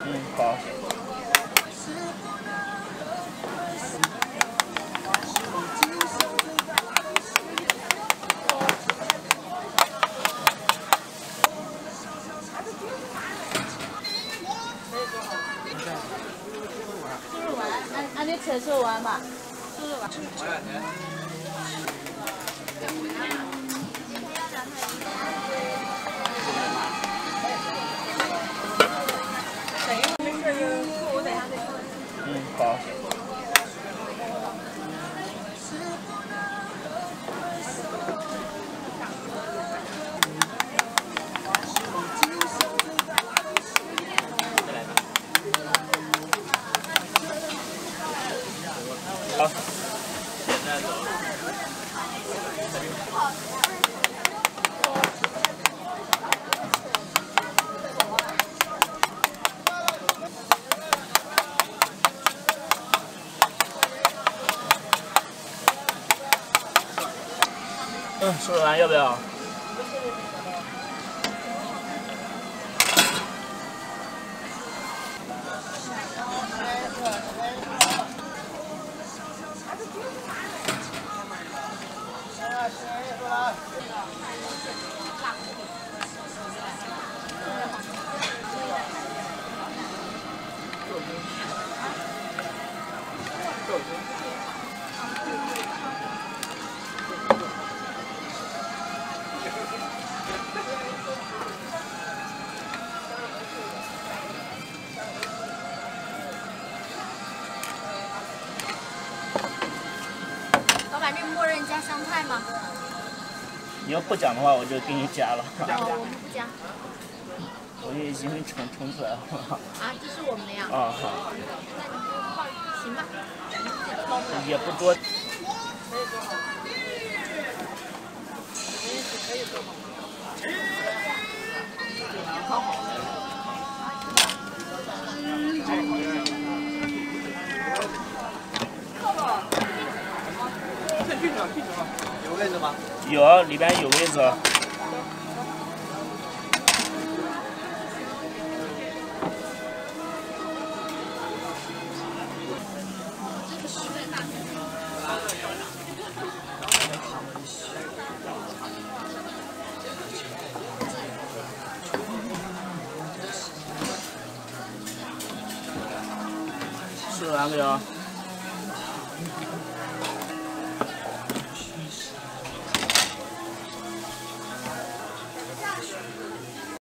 嗯，好。猪肉丸，按按你吃猪肉丸吧，猪肉丸。好。好。嗯，说完要不要？板，这默认加香菜吗？你要不讲的话，我就给你加了。哦，我们不加。我也已经冲冲出来了。啊，这是我们的呀。啊，好。行吧。也不多。有位置吗？有，里边有位置。吃完没有？